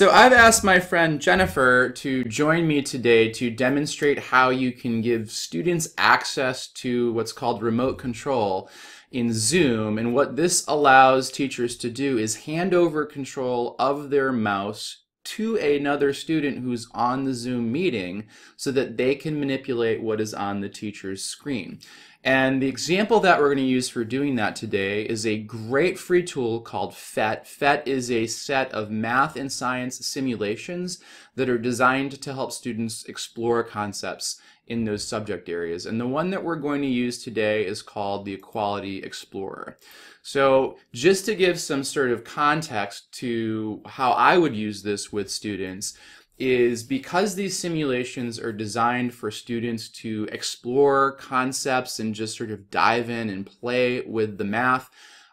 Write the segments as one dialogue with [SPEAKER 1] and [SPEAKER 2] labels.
[SPEAKER 1] So I've asked my friend Jennifer to join me today to demonstrate how you can give students access to what's called remote control in Zoom. And what this allows teachers to do is hand over control of their mouse to another student who's on the Zoom meeting so that they can manipulate what is on the teacher's screen. And the example that we're going to use for doing that today is a great free tool called PhET. PhET is a set of math and science simulations that are designed to help students explore concepts in those subject areas. And the one that we're going to use today is called the Equality Explorer. So just to give some sort of context to how I would use this with students, is because these simulations are designed for students to explore concepts and just sort of dive in and play with the math,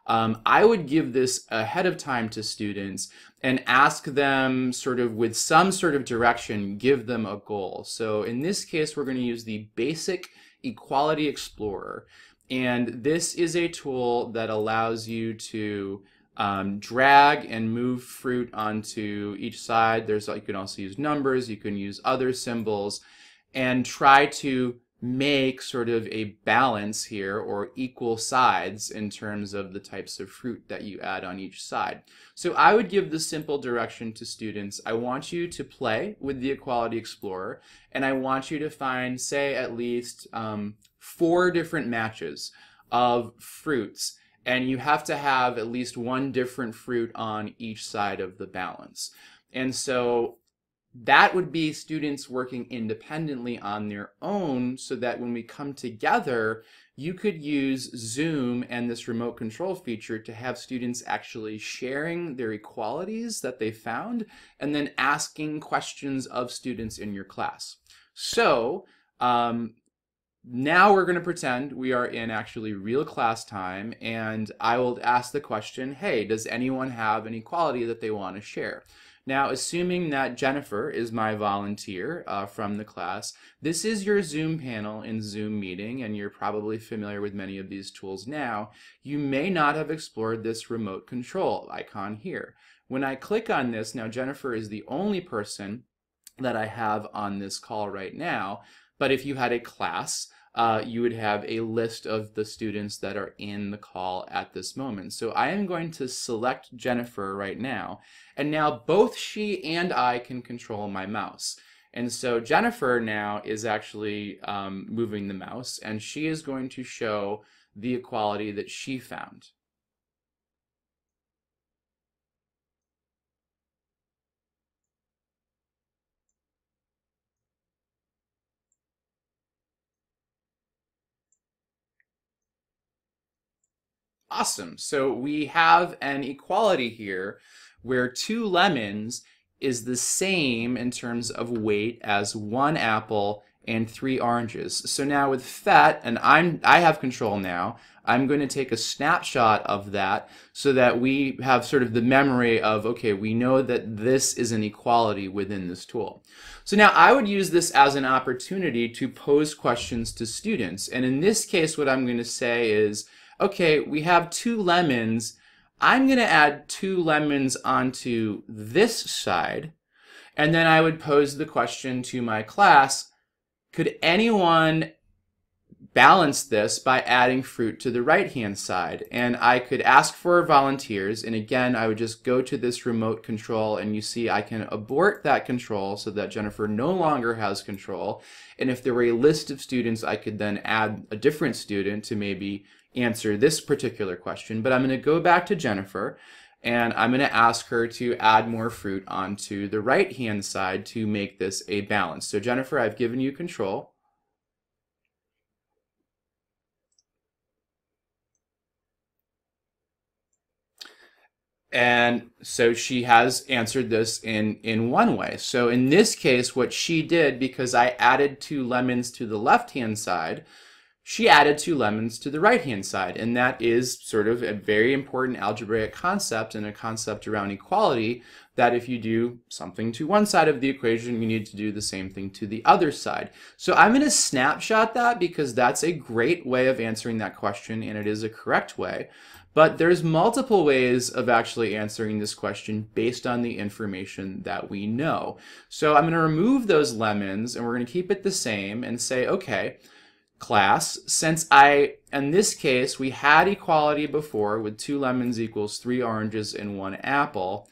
[SPEAKER 1] um, I would give this ahead of time to students and ask them sort of with some sort of direction, give them a goal. So in this case, we're going to use the basic equality explorer. And this is a tool that allows you to um, drag and move fruit onto each side. There's you can also use numbers, you can use other symbols, and try to make sort of a balance here or equal sides in terms of the types of fruit that you add on each side. So I would give the simple direction to students. I want you to play with the Equality Explorer and I want you to find, say, at least um, four different matches of fruits and you have to have at least one different fruit on each side of the balance. And so that would be students working independently on their own so that when we come together, you could use Zoom and this remote control feature to have students actually sharing their equalities that they found and then asking questions of students in your class. So um, now we're going to pretend we are in actually real class time and I will ask the question, hey, does anyone have an equality that they want to share? Now, assuming that Jennifer is my volunteer uh, from the class, this is your Zoom panel in Zoom meeting, and you're probably familiar with many of these tools now. You may not have explored this remote control icon here. When I click on this, now Jennifer is the only person that I have on this call right now, but if you had a class, uh, you would have a list of the students that are in the call at this moment. So I am going to select Jennifer right now, and now both she and I can control my mouse. And so Jennifer now is actually um, moving the mouse, and she is going to show the equality that she found. Awesome. So we have an equality here where two lemons is the same in terms of weight as one apple and three oranges. So now with PhET, and I'm I have control now, I'm going to take a snapshot of that so that we have sort of the memory of, okay, we know that this is an equality within this tool. So now I would use this as an opportunity to pose questions to students. And in this case, what I'm going to say is, okay, we have two lemons. I'm going to add two lemons onto this side. And then I would pose the question to my class, could anyone balance this by adding fruit to the right hand side and I could ask for volunteers and again I would just go to this remote control and you see I can abort that control so that Jennifer no longer has control and if there were a list of students I could then add a different student to maybe answer this particular question, but I'm going to go back to Jennifer and I'm going to ask her to add more fruit onto the right hand side to make this a balance. So Jennifer, I've given you control. And so she has answered this in, in one way. So in this case, what she did, because I added two lemons to the left-hand side, she added two lemons to the right-hand side. And that is sort of a very important algebraic concept and a concept around equality that if you do something to one side of the equation, you need to do the same thing to the other side. So I'm going to snapshot that because that's a great way of answering that question and it is a correct way. But there's multiple ways of actually answering this question based on the information that we know. So I'm going to remove those lemons and we're going to keep it the same and say, okay, class, since I, in this case, we had equality before with two lemons equals three oranges and one apple,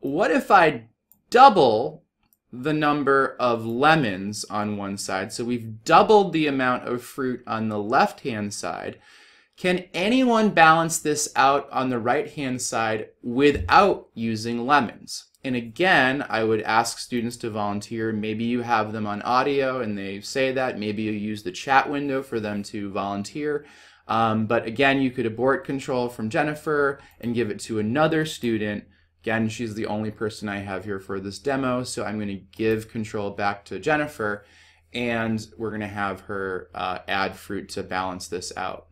[SPEAKER 1] what if I double the number of lemons on one side? So we've doubled the amount of fruit on the left-hand side. Can anyone balance this out on the right-hand side without using lemons? And again, I would ask students to volunteer. Maybe you have them on audio and they say that. Maybe you use the chat window for them to volunteer. Um, but again, you could abort control from Jennifer and give it to another student. Again, she's the only person I have here for this demo, so I'm going to give control back to Jennifer, and we're going to have her uh, add fruit to balance this out.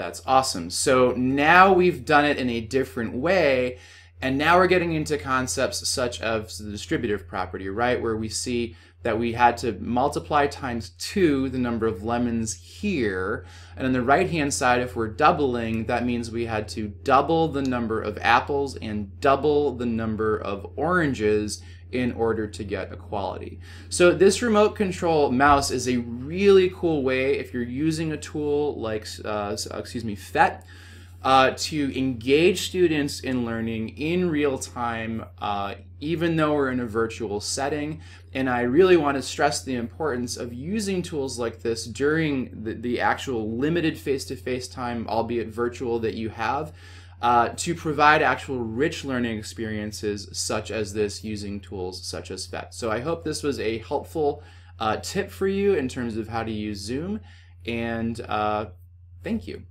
[SPEAKER 1] That's awesome. So now we've done it in a different way, and now we're getting into concepts such as the distributive property, right? Where we see that we had to multiply times two the number of lemons here. And on the right-hand side, if we're doubling, that means we had to double the number of apples and double the number of oranges in order to get equality. So this remote control mouse is a really cool way if you're using a tool like, uh, excuse me, PhET, uh, to engage students in learning in real time, uh, even though we're in a virtual setting. And I really want to stress the importance of using tools like this during the, the actual limited face-to-face -face time, albeit virtual, that you have, uh, to provide actual rich learning experiences such as this using tools such as PhET. So I hope this was a helpful uh, tip for you in terms of how to use Zoom, and uh, thank you.